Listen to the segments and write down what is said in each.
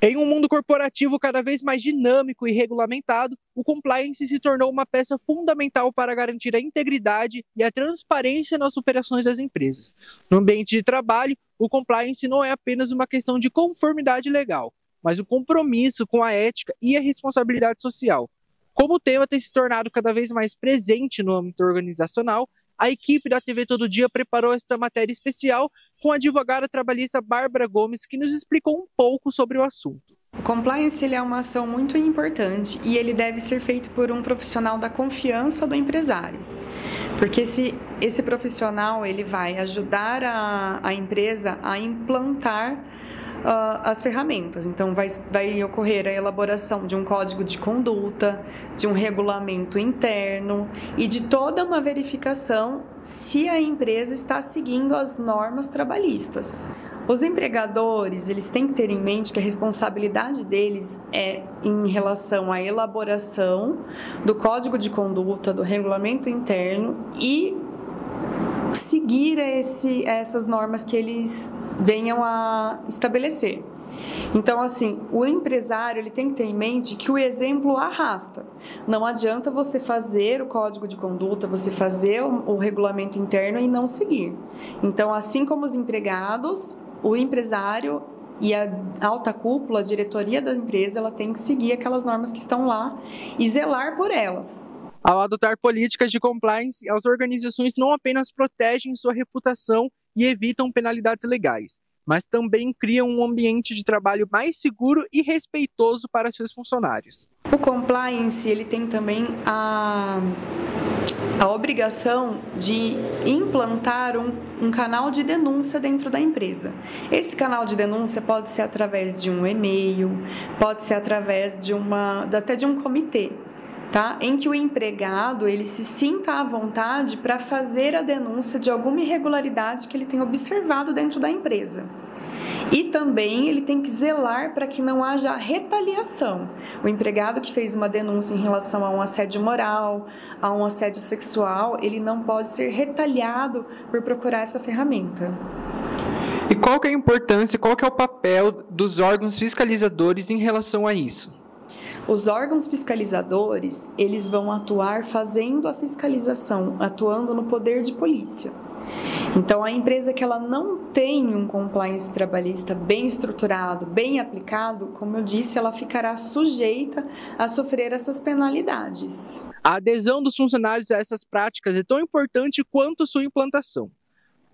Em um mundo corporativo cada vez mais dinâmico e regulamentado, o compliance se tornou uma peça fundamental para garantir a integridade e a transparência nas operações das empresas. No ambiente de trabalho, o compliance não é apenas uma questão de conformidade legal, mas o um compromisso com a ética e a responsabilidade social. Como o tema tem se tornado cada vez mais presente no âmbito organizacional, a equipe da TV Todo Dia preparou esta matéria especial com a advogada trabalhista Bárbara Gomes, que nos explicou um pouco sobre o assunto. O compliance ele é uma ação muito importante e ele deve ser feito por um profissional da confiança do empresário. Porque esse, esse profissional ele vai ajudar a, a empresa a implantar uh, as ferramentas. Então, vai, vai ocorrer a elaboração de um código de conduta, de um regulamento interno e de toda uma verificação se a empresa está seguindo as normas trabalhistas. Os empregadores, eles têm que ter em mente que a responsabilidade deles é em relação à elaboração do código de conduta, do regulamento interno e seguir esse, essas normas que eles venham a estabelecer. Então, assim, o empresário ele tem que ter em mente que o exemplo arrasta. Não adianta você fazer o código de conduta, você fazer o, o regulamento interno e não seguir. Então, assim como os empregados, o empresário e a alta cúpula, a diretoria da empresa, ela tem que seguir aquelas normas que estão lá e zelar por elas. Ao adotar políticas de compliance, as organizações não apenas protegem sua reputação e evitam penalidades legais, mas também criam um ambiente de trabalho mais seguro e respeitoso para seus funcionários. O compliance ele tem também a, a obrigação de implantar um, um canal de denúncia dentro da empresa. Esse canal de denúncia pode ser através de um e-mail, pode ser através de uma até de um comitê tá? Em que o empregado ele se sinta à vontade para fazer a denúncia de alguma irregularidade que ele tem observado dentro da empresa. E também ele tem que zelar para que não haja retaliação. O empregado que fez uma denúncia em relação a um assédio moral, a um assédio sexual, ele não pode ser retaliado por procurar essa ferramenta. E qual é a importância, qual é o papel dos órgãos fiscalizadores em relação a isso? Os órgãos fiscalizadores, eles vão atuar fazendo a fiscalização, atuando no poder de polícia. Então, a empresa que ela não tem um compliance trabalhista bem estruturado, bem aplicado, como eu disse, ela ficará sujeita a sofrer essas penalidades. A adesão dos funcionários a essas práticas é tão importante quanto sua implantação.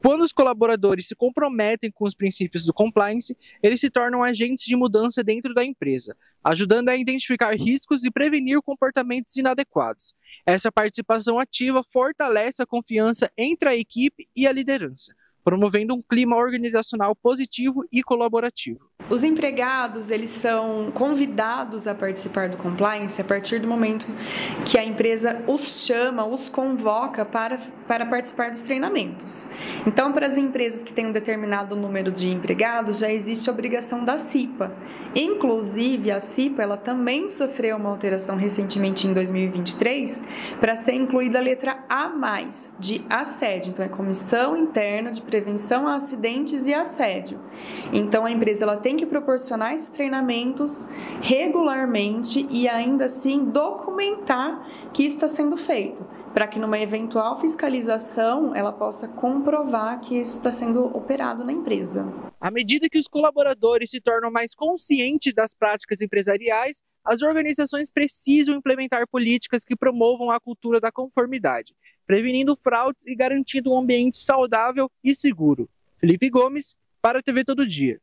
Quando os colaboradores se comprometem com os princípios do compliance, eles se tornam agentes de mudança dentro da empresa, ajudando a identificar riscos e prevenir comportamentos inadequados. Essa participação ativa fortalece a confiança entre a equipe e a liderança, promovendo um clima organizacional positivo e colaborativo. Os empregados, eles são convidados a participar do compliance a partir do momento que a empresa os chama, os convoca para, para participar dos treinamentos. Então, para as empresas que têm um determinado número de empregados, já existe a obrigação da CIPA. Inclusive, a CIPA, ela também sofreu uma alteração recentemente em 2023 para ser incluída a letra A+, de assédio. Então, é Comissão Interna de Prevenção a Acidentes e Assédio. Então, a empresa ela tem que proporcionar esses treinamentos regularmente e ainda assim documentar que isso está sendo feito, para que numa eventual fiscalização ela possa comprovar que isso está sendo operado na empresa. À medida que os colaboradores se tornam mais conscientes das práticas empresariais, as organizações precisam implementar políticas que promovam a cultura da conformidade, prevenindo fraudes e garantindo um ambiente saudável e seguro. Felipe Gomes, para a TV Todo Dia.